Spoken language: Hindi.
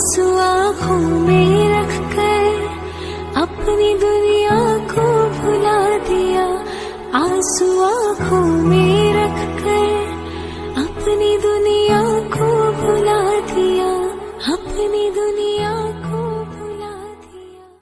आँसू आँखों में रख कर अपनी दुनिया को भुला दिया। आँसू आँखों में रख कर अपनी दुनिया को भुला दिया। अपनी दुनिया